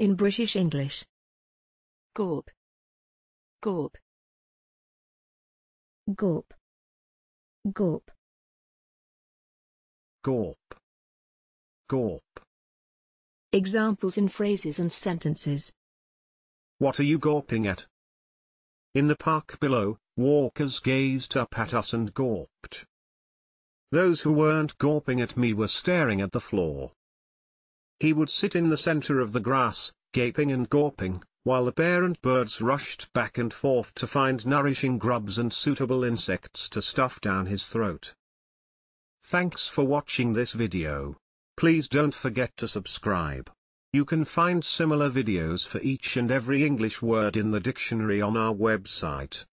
In British English. Gawp. Gawp. Gawp. Gawp. Gawp. Gawp. Examples in phrases and sentences. What are you gawping at? In the park below, walkers gazed up at us and gawped. Those who weren't gawping at me were staring at the floor. He would sit in the center of the grass, gaping and gawping, while the parent birds rushed back and forth to find nourishing grubs and suitable insects to stuff down his throat. Thanks for watching this video. Please don't forget to subscribe. You can find similar videos for each and every English word in the dictionary on our website.